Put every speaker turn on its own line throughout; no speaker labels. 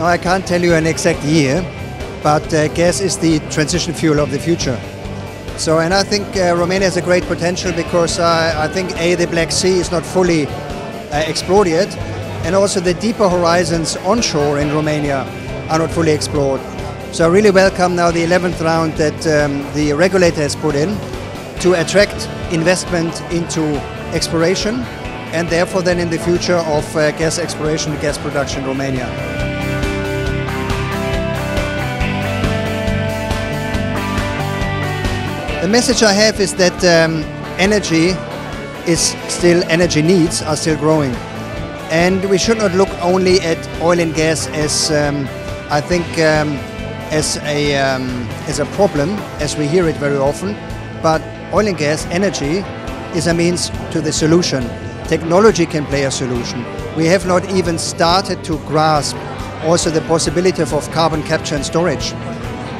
I can't tell you an exact year, but uh, gas is the transition fuel of the future. So, and I think uh, Romania has a great potential because uh, I think A, the Black Sea is not fully uh, explored yet, and also the deeper horizons onshore in Romania are not fully explored. So I really welcome now the 11th round that um, the regulator has put in to attract investment into exploration and therefore then in the future of uh, gas exploration gas production in Romania. The message I have is that um, energy is still, energy needs are still growing. And we should not look only at oil and gas as, um, I think, um, as, a, um, as a problem, as we hear it very often, but oil and gas, energy, is a means to the solution. Technology can play a solution. We have not even started to grasp also the possibility of carbon capture and storage.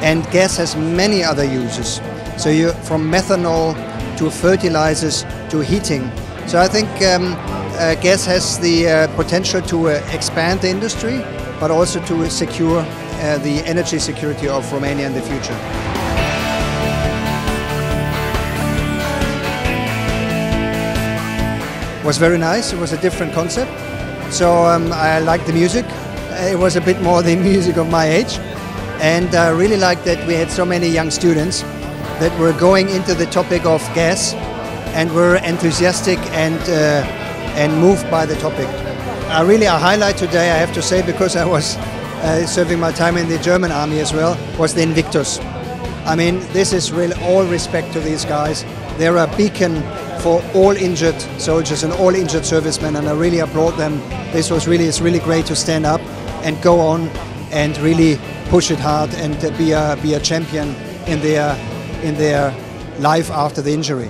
And gas has many other uses. So you, from methanol to fertilizers to heating. So I think um, uh, gas has the uh, potential to uh, expand the industry, but also to secure uh, the energy security of Romania in the future. It was very nice. It was a different concept. So um, I liked the music. It was a bit more the music of my age. And I really liked that we had so many young students that we're going into the topic of gas and we're enthusiastic and, uh, and moved by the topic. I really, a highlight today, I have to say, because I was uh, serving my time in the German army as well, was the Invictus. I mean, this is really all respect to these guys. They're a beacon for all injured soldiers and all injured servicemen, and I really applaud them. This was really, it's really great to stand up and go on and really push it hard and be a, be a champion in their, in their life after the injury.